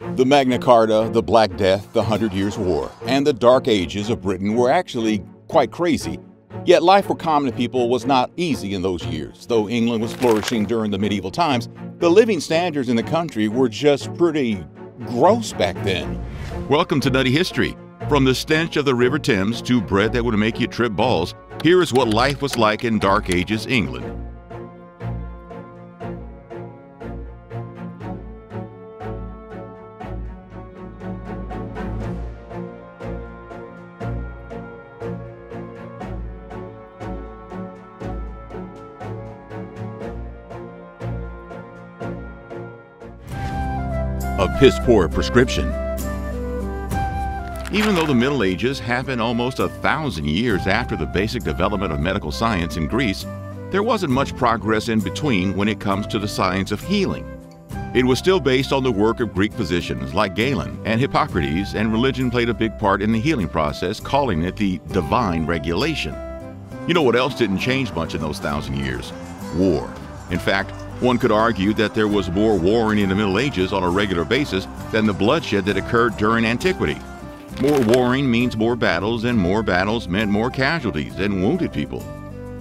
The Magna Carta, the Black Death, the Hundred Years' War, and the Dark Ages of Britain were actually quite crazy. Yet life for common people was not easy in those years. Though England was flourishing during the medieval times, the living standards in the country were just pretty gross back then. Welcome to Nutty History. From the stench of the River Thames to bread that would make you trip balls, here is what life was like in Dark Ages England. A piss poor prescription. Even though the Middle Ages happened almost a thousand years after the basic development of medical science in Greece, there wasn't much progress in between when it comes to the science of healing. It was still based on the work of Greek physicians like Galen and Hippocrates, and religion played a big part in the healing process, calling it the divine regulation. You know what else didn't change much in those thousand years? War. In fact, one could argue that there was more warring in the Middle Ages on a regular basis than the bloodshed that occurred during antiquity. More warring means more battles, and more battles meant more casualties and wounded people.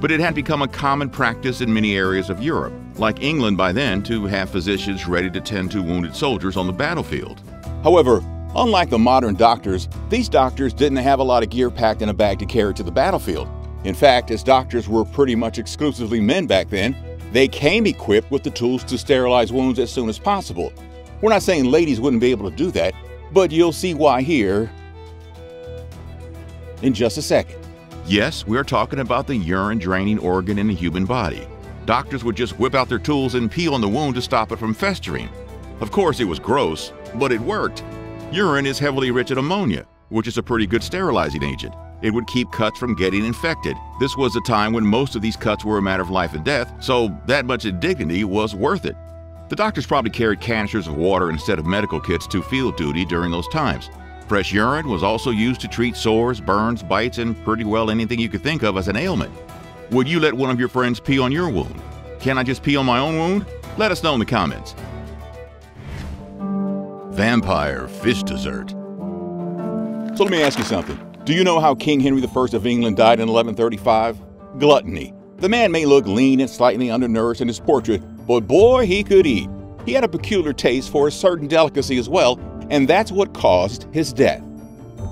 But it had become a common practice in many areas of Europe, like England by then, to have physicians ready to tend to wounded soldiers on the battlefield. However, unlike the modern doctors, these doctors didn't have a lot of gear packed in a bag to carry to the battlefield. In fact, as doctors were pretty much exclusively men back then, they came equipped with the tools to sterilize wounds as soon as possible. We're not saying ladies wouldn't be able to do that, but you'll see why here in just a second. Yes, we're talking about the urine draining organ in the human body. Doctors would just whip out their tools and pee on the wound to stop it from festering. Of course, it was gross, but it worked. Urine is heavily rich in ammonia, which is a pretty good sterilizing agent. It would keep cuts from getting infected. This was a time when most of these cuts were a matter of life and death, so that much indignity was worth it. The doctors probably carried canisters of water instead of medical kits to field duty during those times. Fresh urine was also used to treat sores, burns, bites, and pretty well anything you could think of as an ailment. Would you let one of your friends pee on your wound? Can I just pee on my own wound? Let us know in the comments. Vampire fish dessert. So let me ask you something. Do you know how King Henry I of England died in 1135? Gluttony. The man may look lean and slightly undernourished in his portrait, but boy, he could eat. He had a peculiar taste for a certain delicacy as well, and that's what caused his death.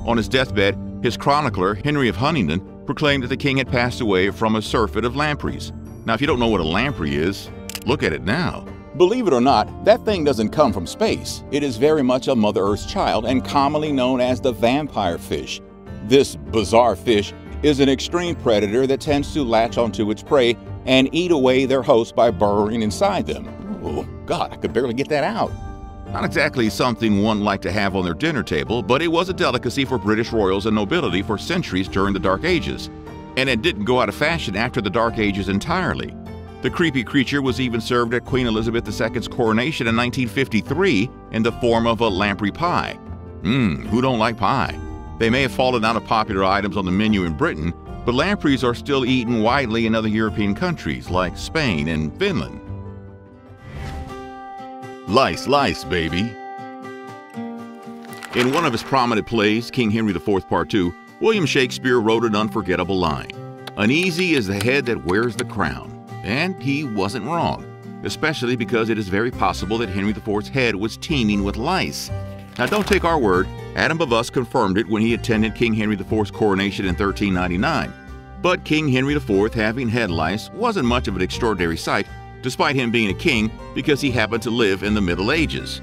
On his deathbed, his chronicler, Henry of Huntingdon, proclaimed that the king had passed away from a surfeit of lampreys. Now, if you don't know what a lamprey is, look at it now. Believe it or not, that thing doesn't come from space. It is very much a Mother Earth's child and commonly known as the vampire fish. This bizarre fish is an extreme predator that tends to latch onto its prey and eat away their host by burrowing inside them. Oh, God, I could barely get that out. Not exactly something one liked to have on their dinner table, but it was a delicacy for British royals and nobility for centuries during the Dark Ages. And it didn't go out of fashion after the Dark Ages entirely. The creepy creature was even served at Queen Elizabeth II's coronation in 1953 in the form of a lamprey pie. Mmm, who don't like pie? They may have fallen out of popular items on the menu in Britain, but lampreys are still eaten widely in other European countries like Spain and Finland. Lice, lice, baby. In one of his prominent plays, King Henry IV Part 2, William Shakespeare wrote an unforgettable line Uneasy is the head that wears the crown. And he wasn't wrong, especially because it is very possible that Henry IV's head was teeming with lice. Now, don't take our word, Adam of Usk confirmed it when he attended King Henry IV's coronation in 1399. But King Henry IV having head lice wasn't much of an extraordinary sight, despite him being a king, because he happened to live in the Middle Ages.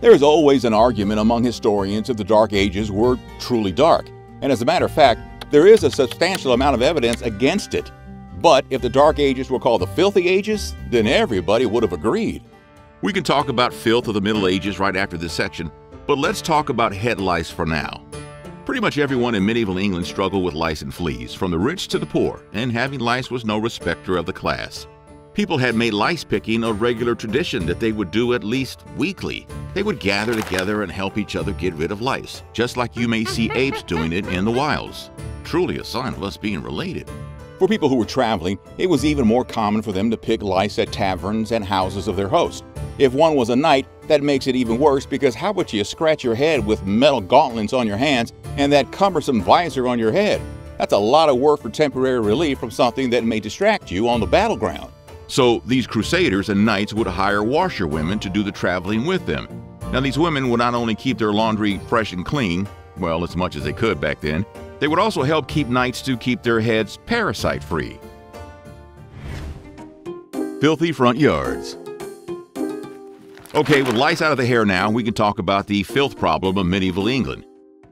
There is always an argument among historians if the Dark Ages were truly dark, and as a matter of fact, there is a substantial amount of evidence against it. But if the Dark Ages were called the Filthy Ages, then everybody would have agreed. We can talk about filth of the Middle Ages right after this section, but let's talk about head lice for now. Pretty much everyone in medieval England struggled with lice and fleas, from the rich to the poor, and having lice was no respecter of the class. People had made lice picking a regular tradition that they would do at least weekly. They would gather together and help each other get rid of lice, just like you may see apes doing it in the wilds. Truly a sign of us being related. For people who were traveling, it was even more common for them to pick lice at taverns and houses of their host. If one was a knight, that makes it even worse because how would you scratch your head with metal gauntlets on your hands and that cumbersome visor on your head? That's a lot of work for temporary relief from something that may distract you on the battleground. So these crusaders and knights would hire washerwomen to do the traveling with them. Now, these women would not only keep their laundry fresh and clean, well, as much as they could back then, they would also help keep knights to keep their heads parasite free. Filthy front yards. Okay, with lice out of the hair now, we can talk about the filth problem of medieval England.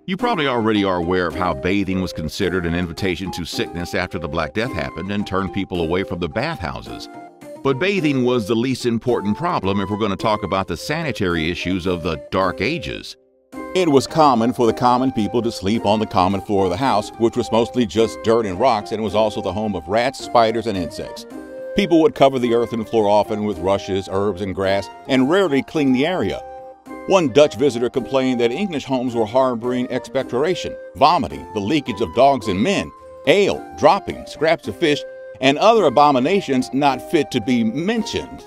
You probably already are aware of how bathing was considered an invitation to sickness after the Black Death happened and turned people away from the bathhouses. But bathing was the least important problem if we're going to talk about the sanitary issues of the Dark Ages. It was common for the common people to sleep on the common floor of the house, which was mostly just dirt and rocks, and was also the home of rats, spiders, and insects. People would cover the earthen floor often with rushes, herbs, and grass, and rarely clean the area. One Dutch visitor complained that English homes were harboring expectoration, vomiting, the leakage of dogs and men, ale, dropping, scraps of fish, and other abominations not fit to be mentioned.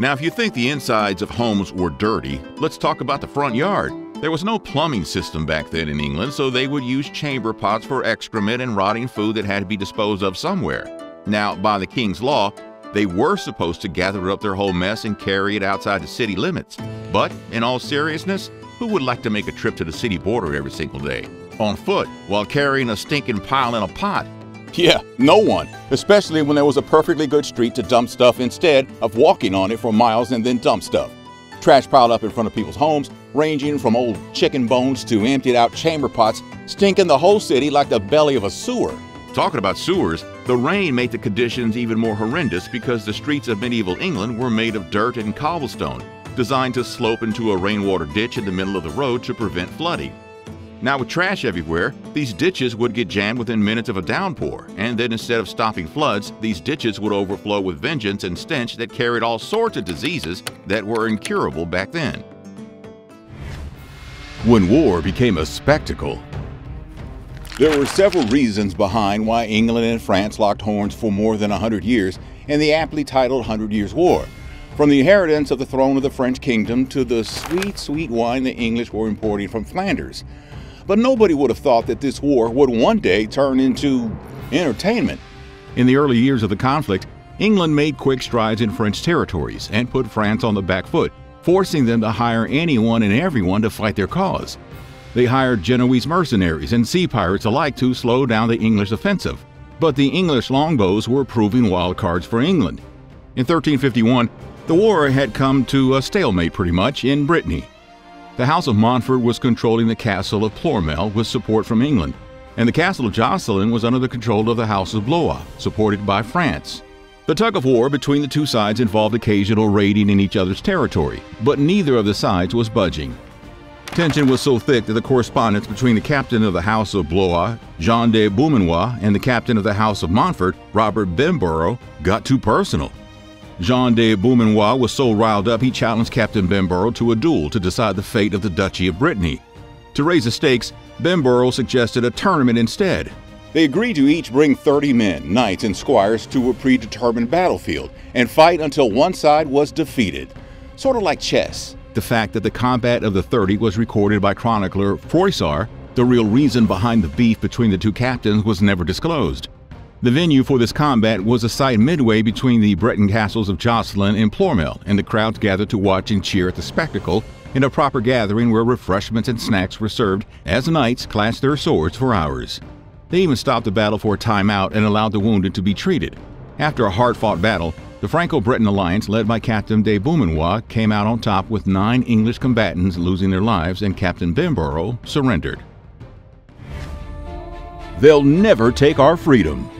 Now, if you think the insides of homes were dirty, let's talk about the front yard. There was no plumbing system back then in England, so they would use chamber pots for excrement and rotting food that had to be disposed of somewhere. Now, by the king's law, they were supposed to gather up their whole mess and carry it outside the city limits. But, in all seriousness, who would like to make a trip to the city border every single day? On foot, while carrying a stinking pile in a pot? Yeah, no one, especially when there was a perfectly good street to dump stuff instead of walking on it for miles and then dump stuff. Trash piled up in front of people's homes, ranging from old chicken bones to emptied out chamber pots, stinking the whole city like the belly of a sewer. Talking about sewers, the rain made the conditions even more horrendous because the streets of medieval England were made of dirt and cobblestone, designed to slope into a rainwater ditch in the middle of the road to prevent flooding. Now, with trash everywhere, these ditches would get jammed within minutes of a downpour, and then instead of stopping floods, these ditches would overflow with vengeance and stench that carried all sorts of diseases that were incurable back then. When war became a spectacle, there were several reasons behind why England and France locked horns for more than a hundred years in the aptly titled Hundred Years' War. From the inheritance of the throne of the French kingdom to the sweet, sweet wine the English were importing from Flanders. But nobody would have thought that this war would one day turn into entertainment. In the early years of the conflict, England made quick strides in French territories and put France on the back foot, forcing them to hire anyone and everyone to fight their cause. They hired Genoese mercenaries and sea pirates alike to slow down the English offensive. But the English longbows were proving wild cards for England. In 1351, the war had come to a stalemate pretty much in Brittany. The House of Montfort was controlling the castle of Ploermel with support from England, and the castle of Josselin was under the control of the House of Blois, supported by France. The tug of war between the two sides involved occasional raiding in each other's territory, but neither of the sides was budging. Tension was so thick that the correspondence between the captain of the House of Blois, Jean de Beaumanoir, and the captain of the House of Montfort, Robert Bemborough, got too personal. Jean de Beaumanoir was so riled up he challenged Captain Bemborough to a duel to decide the fate of the Duchy of Brittany. To raise the stakes, Bemborough suggested a tournament instead. They agreed to each bring 30 men, knights, and squires to a predetermined battlefield and fight until one side was defeated. Sort of like chess. The fact that the combat of the 30 was recorded by chronicler Froissart, the real reason behind the beef between the two captains was never disclosed. The venue for this combat was a site midway between the Breton castles of Josselin and Ploermel, and the crowds gathered to watch and cheer at the spectacle in a proper gathering where refreshments and snacks were served as knights clashed their swords for hours. They even stopped the battle for a timeout and allowed the wounded to be treated. After a hard fought battle, the Franco-Breton alliance, led by Captain de Beaumanoir, came out on top with nine English combatants losing their lives, and Captain Bemborough surrendered. They'll never take our freedom.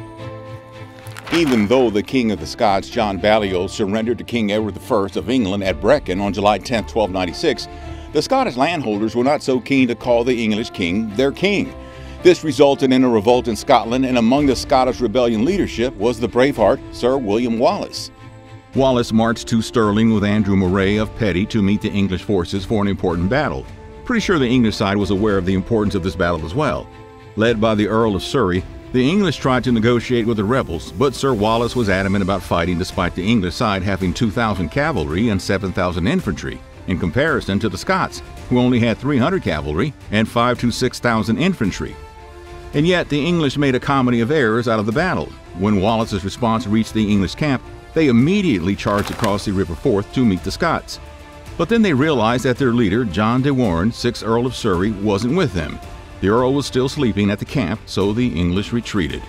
Even though the King of the Scots, John Balliol, surrendered to King Edward I of England at Brechin on July 10, 1296, the Scottish landholders were not so keen to call the English king their king. This resulted in a revolt in Scotland, and among the Scottish rebellion leadership was the braveheart Sir William Wallace. Wallace marched to Stirling with Andrew Moray of Petty to meet the English forces for an important battle. Pretty sure the English side was aware of the importance of this battle as well. Led by the Earl of Surrey, The English tried to negotiate with the rebels, but Sir Wallace was adamant about fighting despite the English side having 2,000 cavalry and 7,000 infantry, in comparison to the Scots, who only had 300 cavalry and 5 to 6,000 infantry. And yet, the English made a comedy of errors out of the battle. When Wallace's response reached the English camp, they immediately charged across the River Forth to meet the Scots. But then they realized that their leader, John de Warenne, 6th Earl of Surrey, wasn't with them, the Earl was still sleeping at the camp, so the English retreated.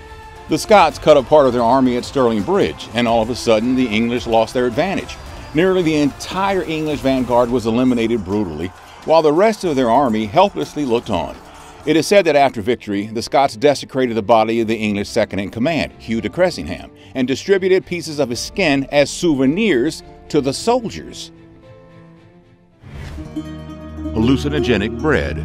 The Scots cut a part of their army at Stirling Bridge, and all of a sudden the English lost their advantage. Nearly the entire English vanguard was eliminated brutally, while the rest of their army helplessly looked on. It is said that after victory, the Scots desecrated the body of the English second in command, Hugh de Cressingham, and distributed pieces of his skin as souvenirs to the soldiers. Hallucinogenic bread.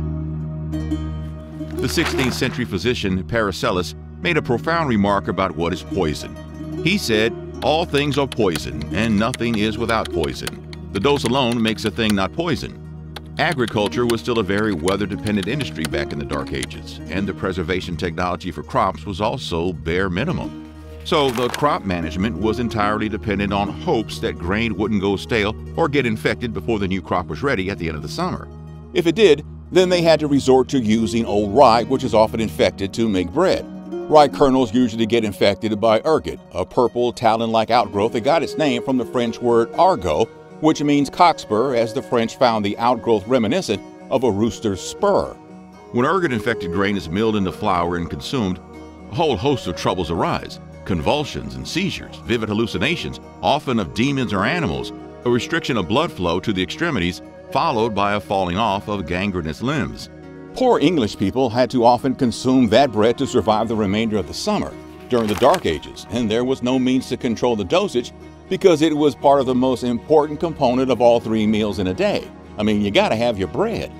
The 16th century physician Paracelsus made a profound remark about what is poison. He said, All things are poison, and nothing is without poison. The dose alone makes a thing not poison. Agriculture was still a very weather dependent industry back in the Dark Ages, and the preservation technology for crops was also bare minimum. So the crop management was entirely dependent on hopes that grain wouldn't go stale or get infected before the new crop was ready at the end of the summer. If it did, then they had to resort to using old rye, which is often infected to make bread. Rye kernels usually get infected by ergot, a purple talon-like outgrowth that got its name from the French word argot, which means cockspur, as the French found the outgrowth reminiscent of a rooster's spur. When ergot-infected grain is milled into flour and consumed, a whole host of troubles arise. Convulsions and seizures, vivid hallucinations, often of demons or animals, a restriction of blood flow to the extremities, followed by a falling off of gangrenous limbs. Poor English people had to often consume that bread to survive the remainder of the summer during the Dark Ages, and there was no means to control the dosage because it was part of the most important component of all three meals in a day. I mean, you gotta have your bread.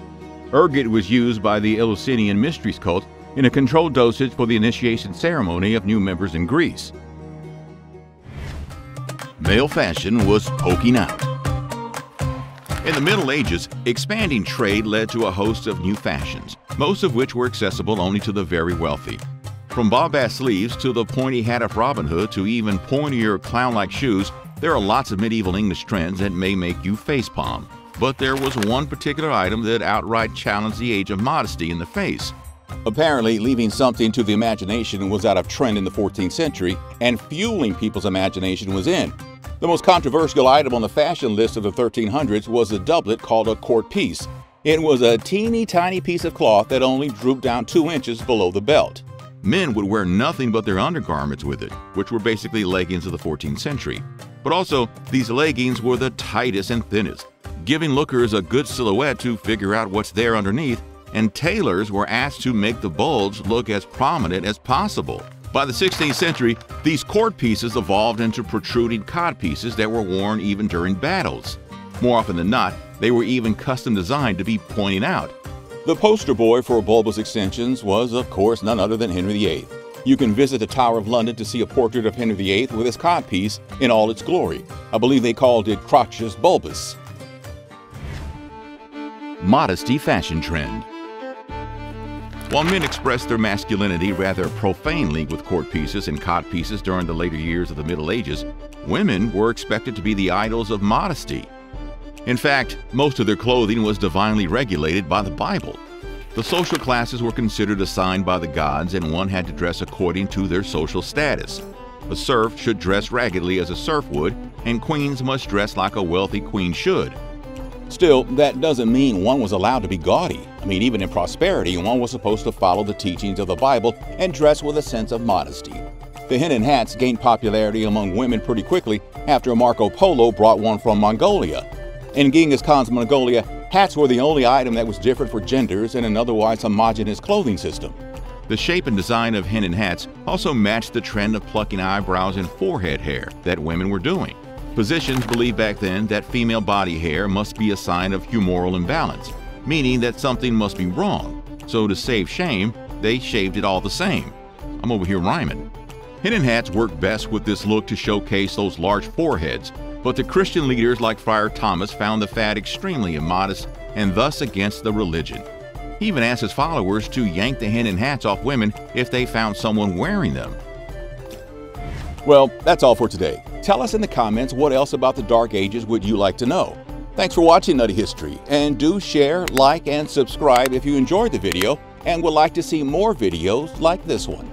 Ergot was used by the Eleusinian Mysteries cult in a controlled dosage for the initiation ceremony of new members in Greece. Male fashion was poking out. In the Middle Ages, expanding trade led to a host of new fashions, most of which were accessible only to the very wealthy. From bob-ass sleeves to the pointy hat of Robin Hood to even pointier clown-like shoes, there are lots of medieval English trends that may make you facepalm. But there was one particular item that outright challenged the age of modesty in the face. Apparently, leaving something to the imagination was out of trend in the 14th century, and fueling people's imagination was in. The most controversial item on the fashion list of the 1300s was a doublet called a court piece. It was a teeny tiny piece of cloth that only drooped down two inches below the belt. Men would wear nothing but their undergarments with it, which were basically leggings of the 14th century. But also, these leggings were the tightest and thinnest, giving lookers a good silhouette to figure out what's there underneath, and tailors were asked to make the bulge look as prominent as possible. By the 16th century, these cord pieces evolved into protruding cod pieces that were worn even during battles. More often than not, they were even custom designed to be pointing out. The poster boy for bulbous extensions was, of course, none other than Henry VIII. You can visit the Tower of London to see a portrait of Henry VIII with his codpiece in all its glory. I believe they called it crotchus bulbus. Modesty fashion trend. While men expressed their masculinity rather profanely with court pieces and cod pieces during the later years of the Middle Ages, women were expected to be the idols of modesty. In fact, most of their clothing was divinely regulated by the Bible. The social classes were considered assigned by the gods, and one had to dress according to their social status. A serf should dress raggedly as a serf would, and queens must dress like a wealthy queen should. Still, that doesn't mean one was allowed to be gaudy. I mean, even in prosperity, one was supposed to follow the teachings of the Bible and dress with a sense of modesty. The hennin hats gained popularity among women pretty quickly after Marco Polo brought one from Mongolia. In Genghis Khan's Mongolia, hats were the only item that was different for genders in an otherwise homogenous clothing system. The shape and design of hennin hats also matched the trend of plucking eyebrows and forehead hair that women were doing. Physicians believed back then that female body hair must be a sign of humoral imbalance, meaning that something must be wrong. So to save shame, they shaved it all the same. I'm over here rhyming. Hennin hats work best with this look to showcase those large foreheads, but the Christian leaders like Friar Thomas found the fad extremely immodest and thus against the religion. He even asked his followers to yank the hennin hats off women if they found someone wearing them. Well, that's all for today. Tell us in the comments what else about the Dark Ages would you like to know. Thanks for watching Nutty History, and do share, like, and subscribe if you enjoyed the video and would like to see more videos like this one.